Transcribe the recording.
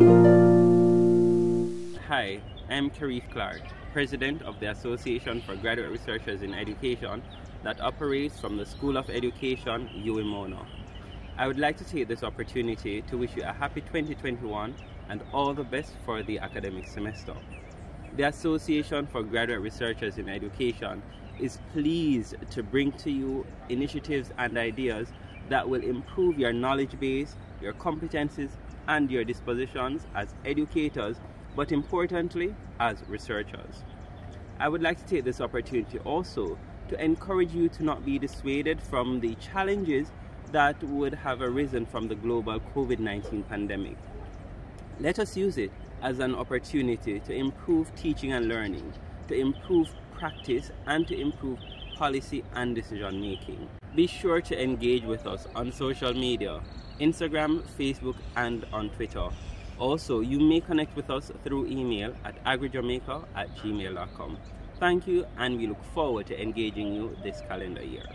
I am Karif Clark, President of the Association for Graduate Researchers in Education that operates from the School of Education, UWI-Mona. I would like to take this opportunity to wish you a happy 2021 and all the best for the academic semester. The Association for Graduate Researchers in Education is pleased to bring to you initiatives and ideas that will improve your knowledge base, your competencies, and your dispositions as educators, but importantly, as researchers. I would like to take this opportunity also to encourage you to not be dissuaded from the challenges that would have arisen from the global COVID 19 pandemic. Let us use it as an opportunity to improve teaching and learning, to improve practice, and to improve policy and decision making. Be sure to engage with us on social media Instagram, Facebook, and on Twitter. Also, you may connect with us through email at agrejamaica at gmail.com. Thank you, and we look forward to engaging you this calendar year.